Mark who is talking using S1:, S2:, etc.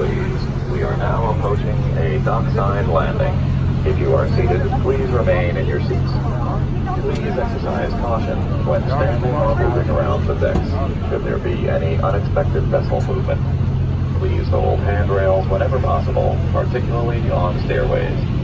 S1: please. We are now approaching a dockside landing. If you are seated, please remain in your seats. Please exercise caution when standing or moving around the decks should there be any unexpected vessel movement. Please hold handrails whenever possible, particularly on stairways.